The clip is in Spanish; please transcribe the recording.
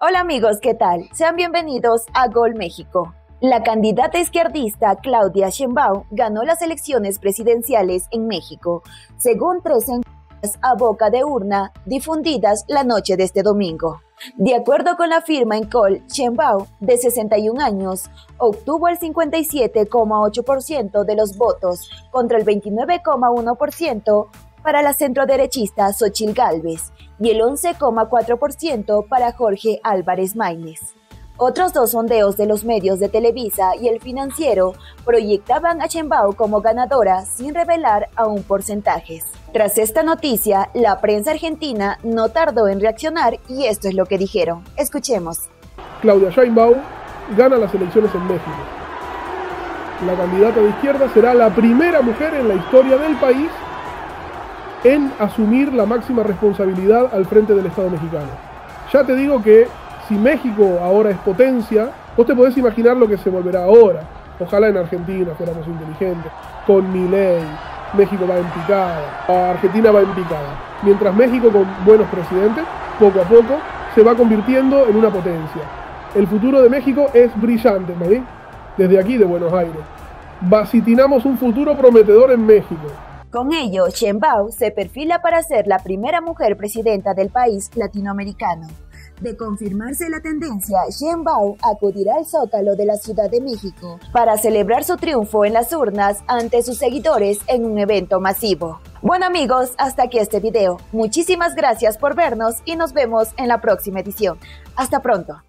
Hola amigos, ¿qué tal? Sean bienvenidos a Gol México. La candidata izquierdista Claudia Sheinbaum ganó las elecciones presidenciales en México, según tres encuestas a boca de urna difundidas la noche de este domingo. De acuerdo con la firma Encol, Sheinbaum, de 61 años, obtuvo el 57,8% de los votos contra el 29,1% para la centroderechista Xochil Gálvez y el 11,4% para Jorge Álvarez Maínez. Otros dos sondeos de los medios de Televisa y el financiero proyectaban a Chembao como ganadora sin revelar aún porcentajes. Tras esta noticia, la prensa argentina no tardó en reaccionar y esto es lo que dijeron. Escuchemos. Claudia Sheinbaum gana las elecciones en México. La candidata de izquierda será la primera mujer en la historia del país en asumir la máxima responsabilidad al frente del Estado mexicano. Ya te digo que si México ahora es potencia, vos te podés imaginar lo que se volverá ahora. Ojalá en Argentina fuéramos inteligentes, con mi ley. México va en picada, Argentina va en picada. Mientras México con buenos presidentes, poco a poco, se va convirtiendo en una potencia. El futuro de México es brillante, ¿me Desde aquí de Buenos Aires. Vacitinamos un futuro prometedor en México. Con ello, Sheinbaum se perfila para ser la primera mujer presidenta del país latinoamericano. De confirmarse la tendencia, Sheinbaum acudirá al Zócalo de la Ciudad de México para celebrar su triunfo en las urnas ante sus seguidores en un evento masivo. Bueno amigos, hasta aquí este video. Muchísimas gracias por vernos y nos vemos en la próxima edición. Hasta pronto.